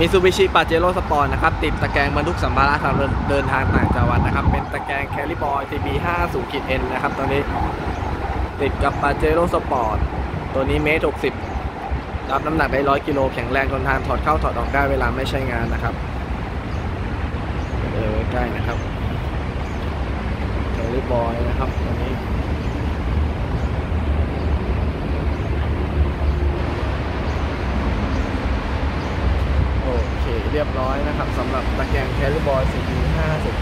มิตซูบิชิปาเจโร่สปอร์ตนะครับ ติดตะแกรงบรรทุกสัมภาระสำหรับเดินทางต่างจังหวัดนะครับ เป็นตะแกรง Carryboy CB550ขีด N นะครับ ตัวนี้ติดกับปาเจโร่สปอร์ตตัวนี้เมตร60รับน้ำหนักได้100กิโลแข็งแรงทนทานถอดเข้าถอดออกได้เวลาไม่ใช้งานนะครับเออใกล้นะครับ Carryboy นะครับตัวนี้ เรียบร้อยนะครับสำหรับตะแกรงแคลิบอร์ย4.5